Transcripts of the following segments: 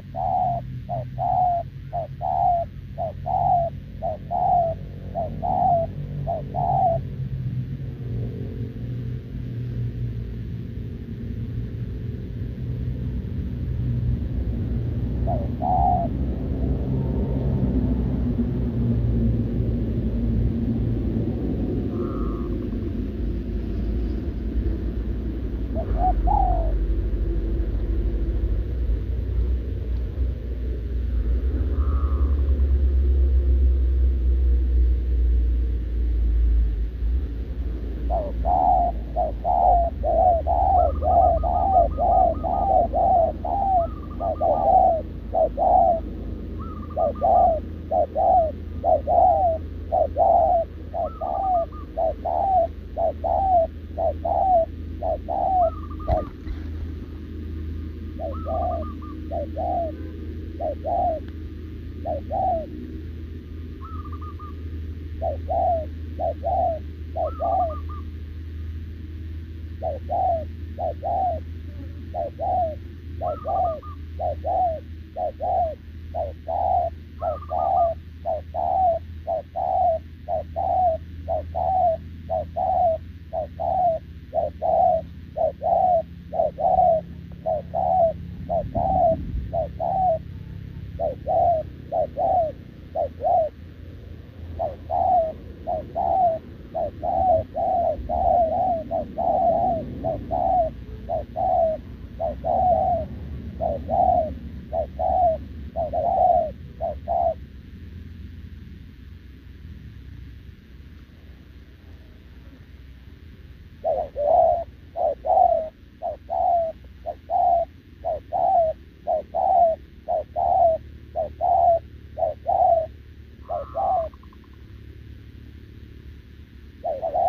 Oh, Thank you. Bye.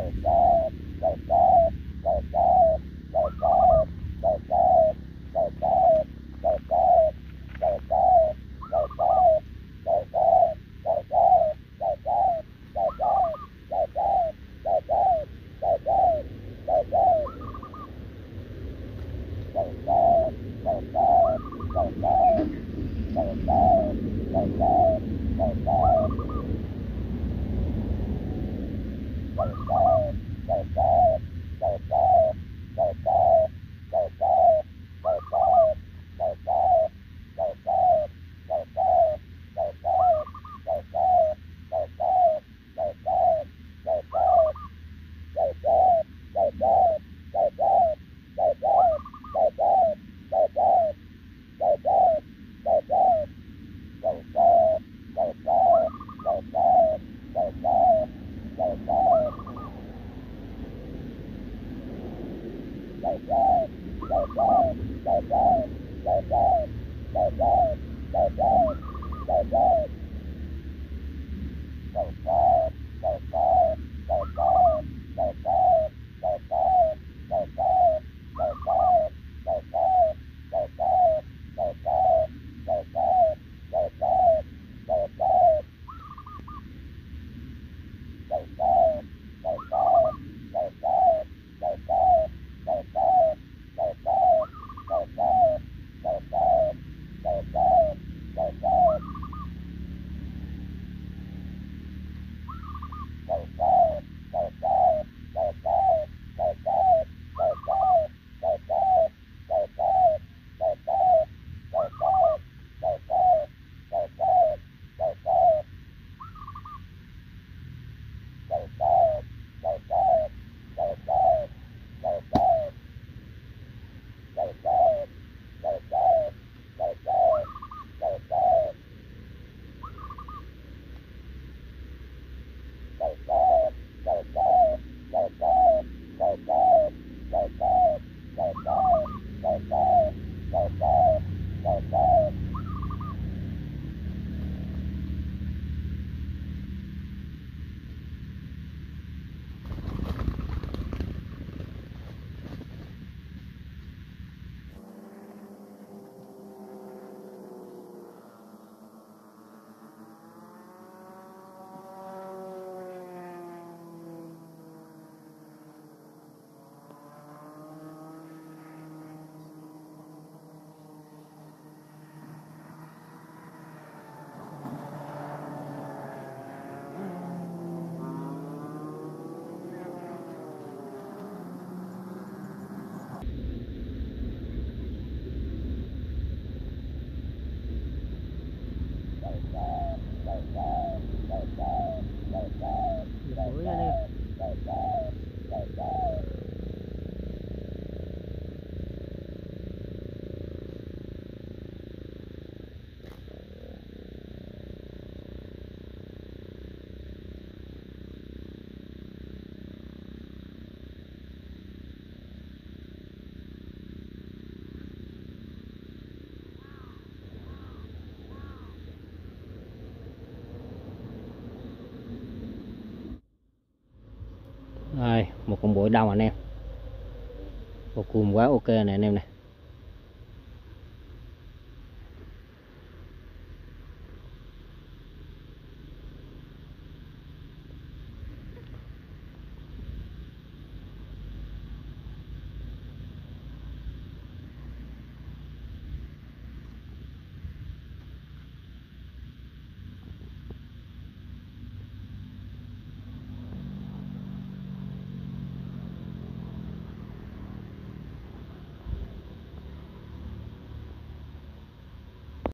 Oh, Bye. Một con bụi đông anh em. Một cùm quá ok này anh em này